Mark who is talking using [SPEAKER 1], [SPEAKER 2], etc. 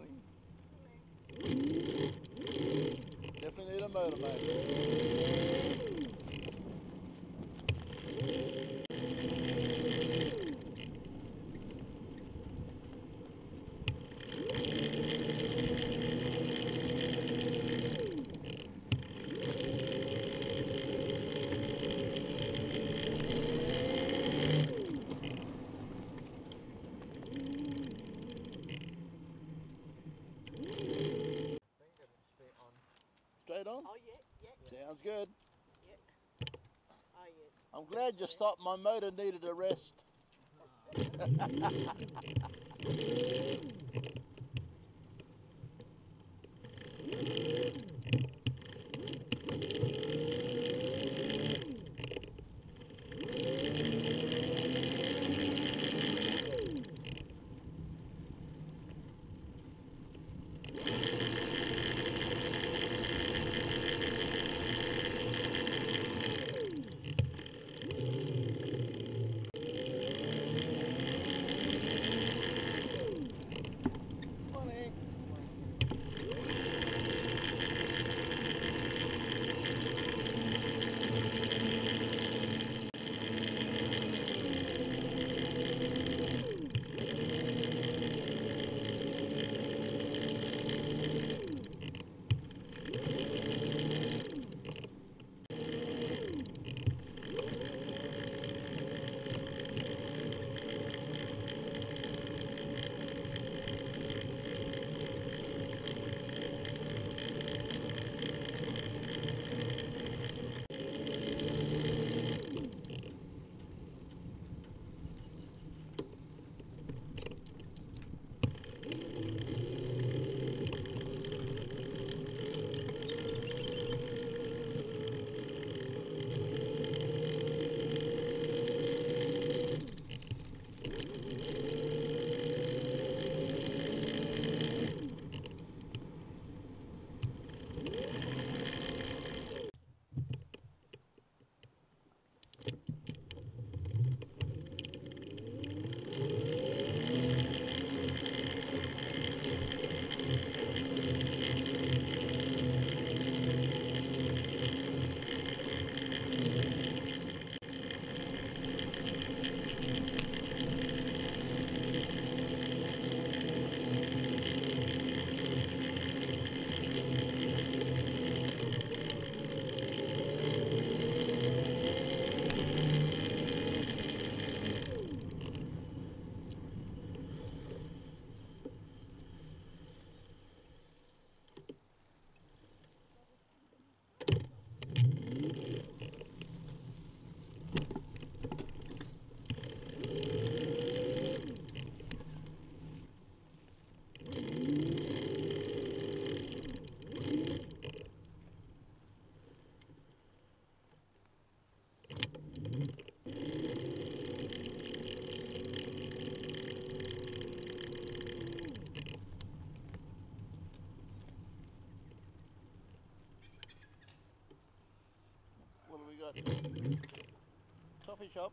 [SPEAKER 1] money.
[SPEAKER 2] Definitely need
[SPEAKER 1] a motivator.
[SPEAKER 2] I'm glad you stopped. My motor needed a rest. Coffee shop.